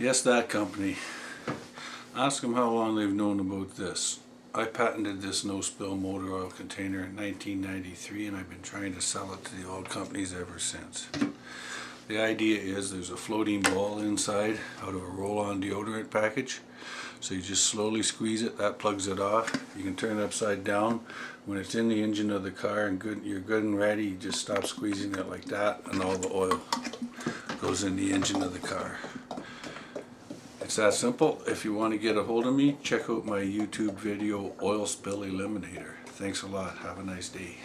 Yes, that company. Ask them how long they've known about this. I patented this no-spill motor oil container in 1993 and I've been trying to sell it to the oil companies ever since. The idea is there's a floating ball inside out of a roll-on deodorant package. So you just slowly squeeze it, that plugs it off. You can turn it upside down. When it's in the engine of the car and good, you're good and ready, you just stop squeezing it like that and all the oil goes in the engine of the car. It's that simple. If you want to get a hold of me, check out my YouTube video, Oil Spill Eliminator. Thanks a lot. Have a nice day.